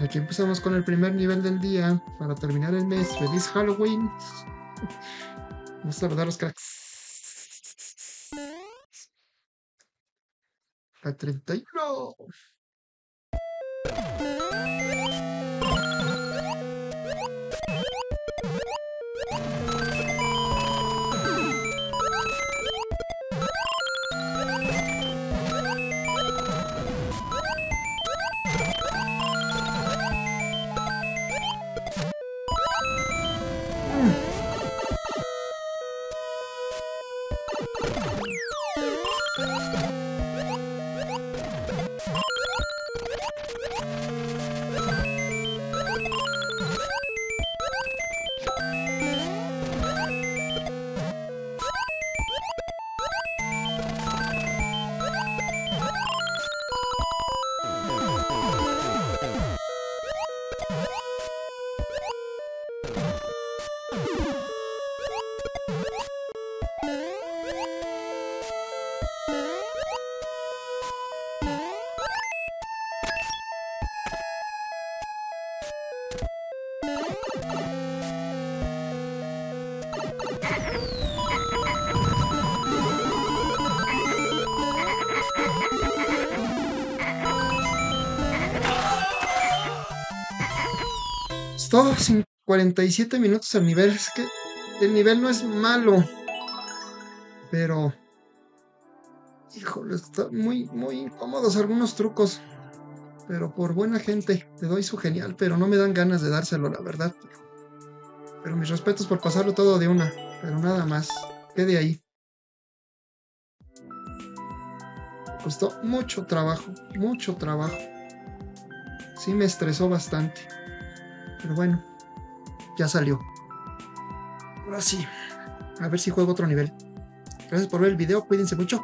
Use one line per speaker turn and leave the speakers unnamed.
Aquí empezamos con el primer nivel del día para terminar el mes. ¡Feliz Halloween! Vamos a saludar los cracks. A 31. 47 minutos al nivel. Es que el nivel no es malo. Pero. Híjole, están muy, muy incómodos algunos trucos. Pero por buena gente, te doy su genial, pero no me dan ganas de dárselo, la verdad. Pero mis respetos por pasarlo todo de una. Pero nada más. Quede ahí. Costó mucho trabajo, mucho trabajo. Sí me estresó bastante. Pero bueno, ya salió. Ahora sí, a ver si juego otro nivel. Gracias por ver el video, cuídense mucho.